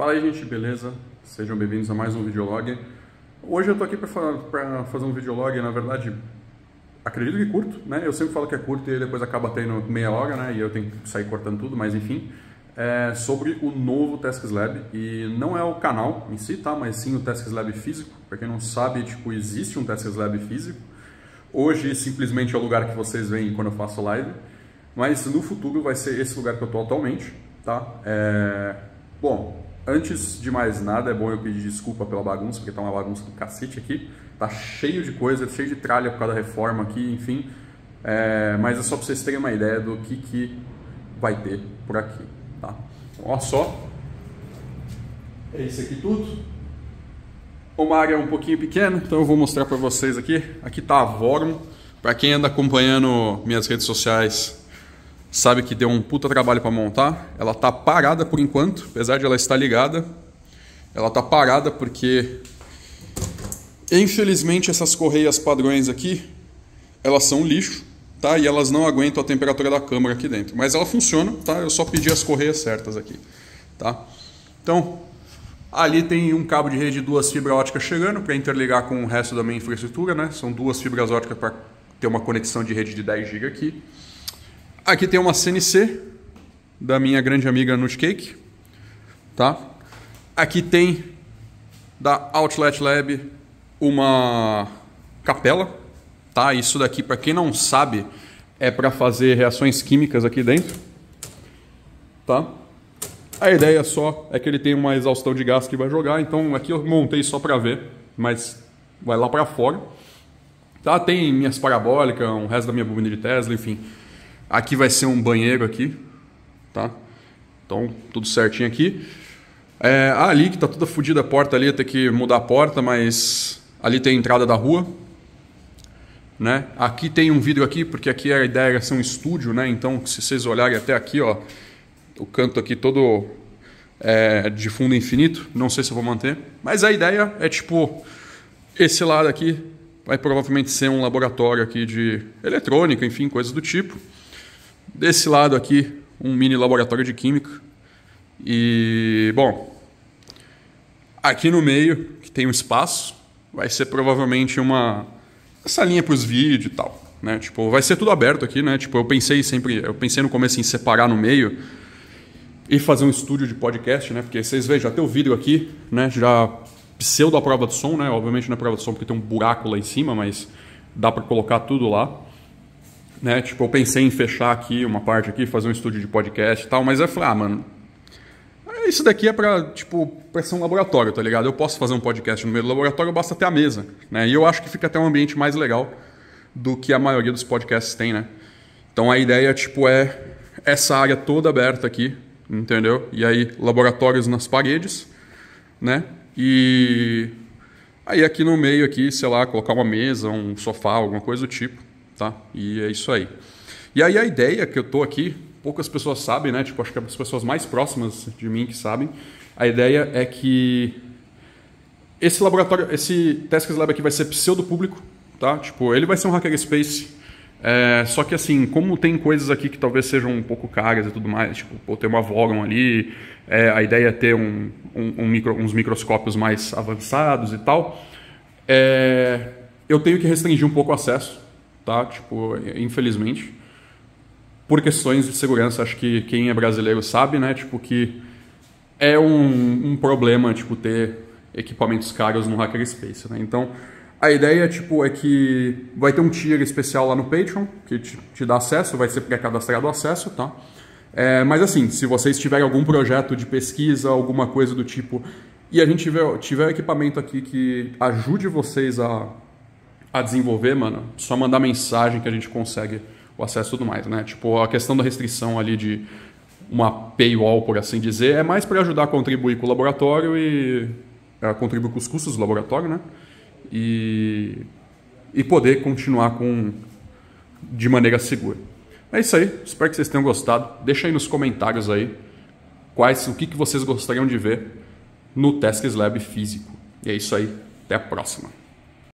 Fala aí gente, beleza? Sejam bem-vindos a mais um videolog. Hoje eu tô aqui para fazer um videolog, na verdade, acredito que curto, né? Eu sempre falo que é curto e depois acaba tendo meia hora, né? E eu tenho que sair cortando tudo, mas enfim. É sobre o novo Tasks Lab e não é o canal em si, tá? Mas sim o Tasks Lab físico. Para quem não sabe, tipo, existe um Tasks Lab físico. Hoje simplesmente é o lugar que vocês veem quando eu faço live, mas no futuro vai ser esse lugar que eu tô atualmente, tá? É... Bom, Antes de mais nada, é bom eu pedir desculpa pela bagunça, porque tá uma bagunça do cacete aqui. Tá cheio de coisa, cheio de tralha por causa da reforma aqui, enfim. É, mas é só para vocês terem uma ideia do que, que vai ter por aqui, tá? Olha só. É isso aqui tudo. Uma área um pouquinho pequena, então eu vou mostrar para vocês aqui. Aqui tá a Vorum. Para quem anda acompanhando minhas redes sociais, sabe que deu um puta trabalho para montar. Ela tá parada por enquanto, apesar de ela estar ligada. Ela tá parada porque infelizmente essas correias padrões aqui, elas são lixo, tá? E elas não aguentam a temperatura da câmara aqui dentro. Mas ela funciona, tá? Eu só pedi as correias certas aqui, tá? Então, ali tem um cabo de rede de duas fibras óticas chegando para interligar com o resto da minha infraestrutura, né? São duas fibras óticas para ter uma conexão de rede de 10 GB aqui. Aqui tem uma CNC da minha grande amiga Nutcake, tá? Aqui tem da Outlet Lab uma capela, tá? Isso daqui, para quem não sabe, é para fazer reações químicas aqui dentro, tá? A ideia só é que ele tem uma exaustão de gás que vai jogar, então aqui eu montei só para ver, mas vai lá para fora. Tá? Tem minhas parabólicas, um resto da minha bobina de Tesla, enfim. Aqui vai ser um banheiro aqui, tá? Então, tudo certinho aqui. É, ali que tá toda fodida a porta ali, ter que mudar a porta, mas ali tem a entrada da rua. Né? Aqui tem um vidro aqui, porque aqui a ideia era ser um estúdio, né? Então, se vocês olharem até aqui, ó, o canto aqui todo é, de fundo infinito, não sei se eu vou manter, mas a ideia é tipo esse lado aqui vai provavelmente ser um laboratório aqui de eletrônica, enfim, coisas do tipo. Desse lado aqui, um mini laboratório de química. E, bom, aqui no meio, que tem um espaço, vai ser provavelmente uma salinha para os vídeos e tal. Né? Tipo, vai ser tudo aberto aqui, né? Tipo, eu pensei sempre, eu pensei no começo em separar no meio e fazer um estúdio de podcast, né? Porque vocês veem, já tem o vídeo aqui, né? Já pseudo a prova de som, né? Obviamente não é prova de som porque tem um buraco lá em cima, mas dá para colocar tudo lá. Né? Tipo, eu pensei em fechar aqui uma parte aqui, fazer um estúdio de podcast e tal, mas eu falei, ah, mano, isso daqui é para tipo, pra ser um laboratório, tá ligado? Eu posso fazer um podcast no meio do laboratório, basta ter a mesa, né? E eu acho que fica até um ambiente mais legal do que a maioria dos podcasts tem, né? Então a ideia, tipo, é essa área toda aberta aqui, entendeu? E aí, laboratórios nas paredes, né? E aí aqui no meio aqui, sei lá, colocar uma mesa, um sofá, alguma coisa do tipo tá? E é isso aí. E aí a ideia que eu tô aqui, poucas pessoas sabem, né? Tipo, acho que as pessoas mais próximas de mim que sabem. A ideia é que esse laboratório, esse Tasks Lab aqui vai ser pseudo público, tá? Tipo, ele vai ser um hackerspace. É, só que assim, como tem coisas aqui que talvez sejam um pouco caras e tudo mais, tipo, pô, ter uma Vogon ali, é, a ideia é ter um, um, um micro, uns microscópios mais avançados e tal, é, eu tenho que restringir um pouco o acesso tá? Tipo, infelizmente. Por questões de segurança, acho que quem é brasileiro sabe, né? Tipo, que é um, um problema, tipo, ter equipamentos caros no hackerspace, né? Então, a ideia, tipo, é que vai ter um tier especial lá no Patreon, que te, te dá acesso, vai ser pré-cadastrado acesso, tá? É, mas assim, se vocês tiverem algum projeto de pesquisa, alguma coisa do tipo, e a gente tiver, tiver equipamento aqui que ajude vocês a a desenvolver, mano, só mandar mensagem que a gente consegue o acesso e tudo mais, né? Tipo, a questão da restrição ali de uma paywall, por assim dizer, é mais para ajudar a contribuir com o laboratório e a contribuir com os custos do laboratório, né? E, e poder continuar com de maneira segura. É isso aí, espero que vocês tenham gostado. Deixa aí nos comentários aí quais o que, que vocês gostariam de ver no Tasks Lab físico. E é isso aí, até a próxima.